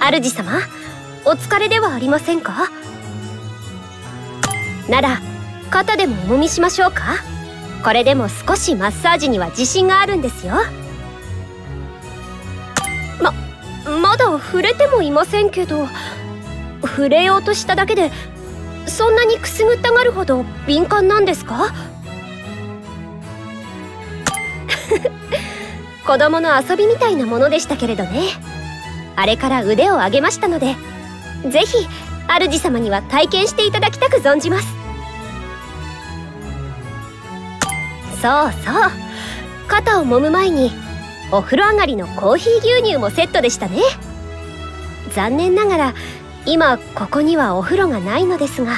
主様お疲れではありませんか？なら肩でもおもみしましょうか？これでも少しマッサージには自信があるんですよ。ままだ触れてもいませんけど触れようとしただけでそんなにくすぐったがるほど敏感なんですか？子供の遊びみたいなものでしたけれどね。あれから腕を上げましたのでぜひ主様には体験していただきたく存じます。そうそう。肩を揉む前にお風呂上がりのコーヒー牛乳もセットでしたね。残念ながら今ここにはお風呂がないのですが。